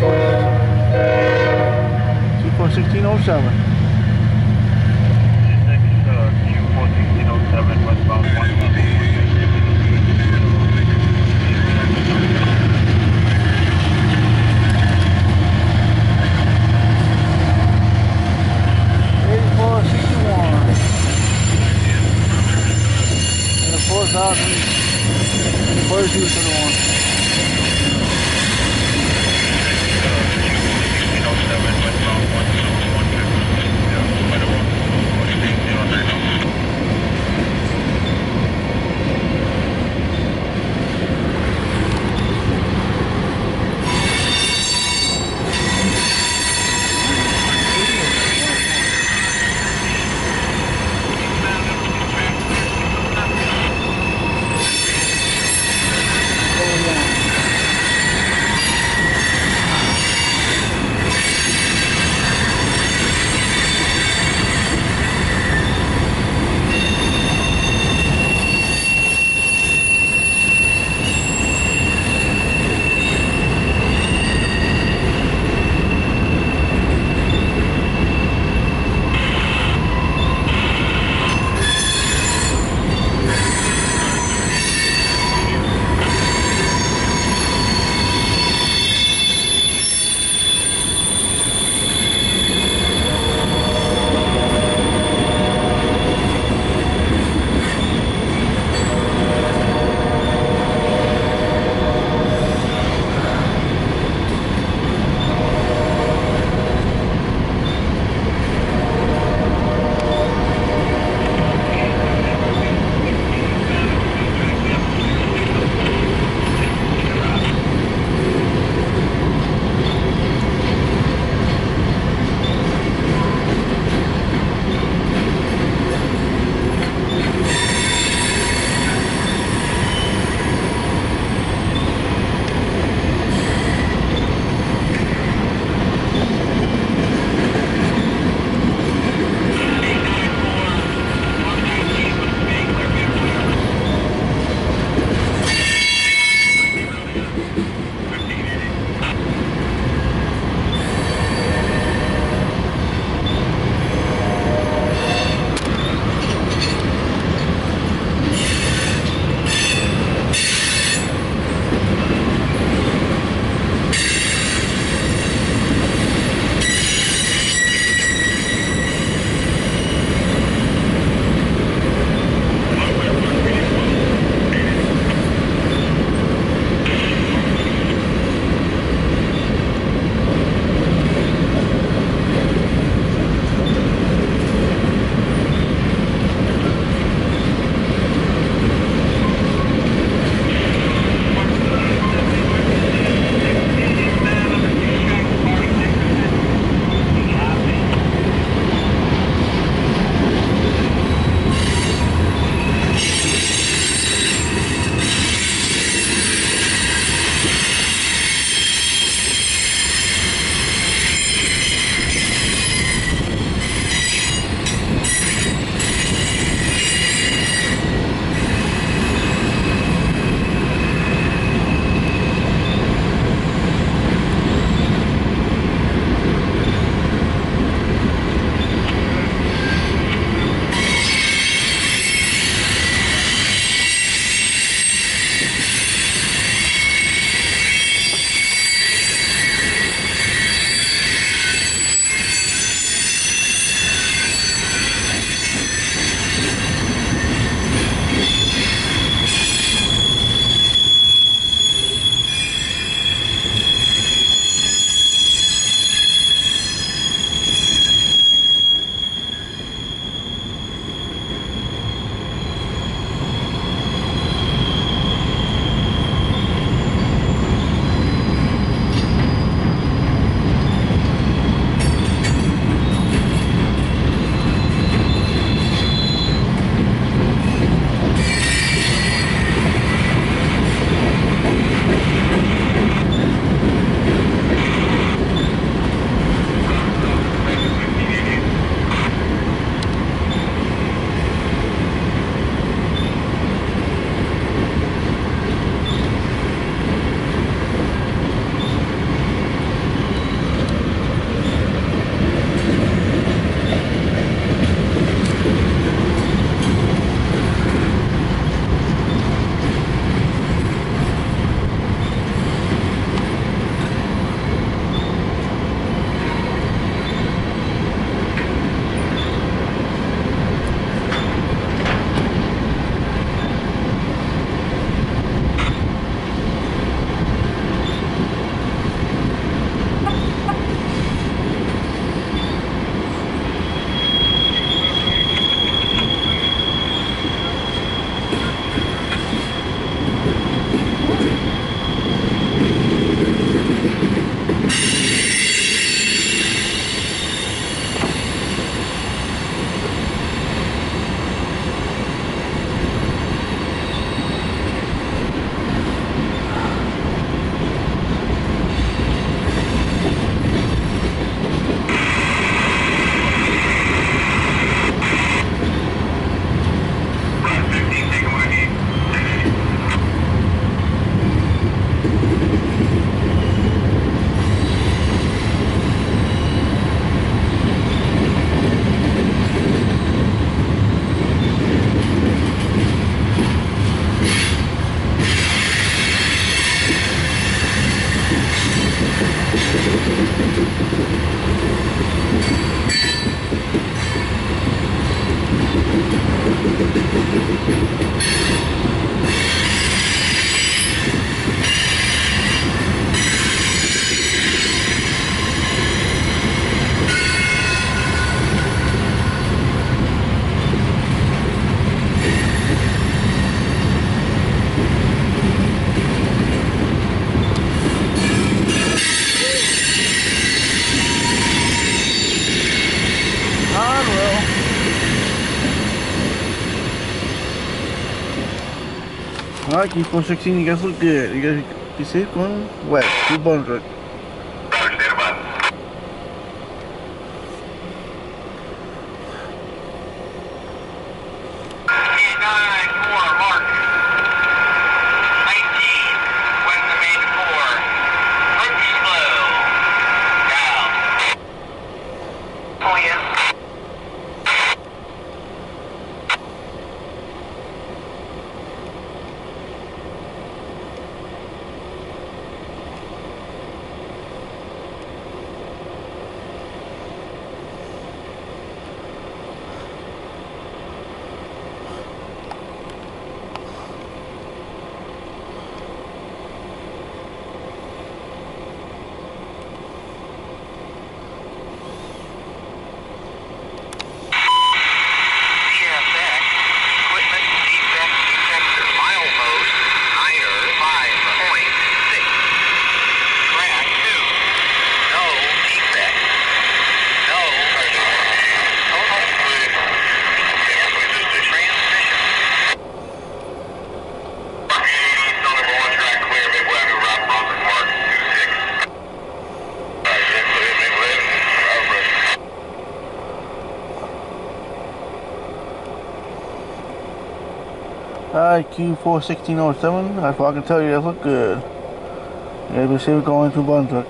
Two four sixteen oh seven. Eighty-four sixty-one. And the four thousand, where's you to the one? Alright, Q416, you guys look good. You guys be safe going west to Brunswick. Roger, IQ41607, I can tell you, that look good. Yeah, but see we're going to Brunswick.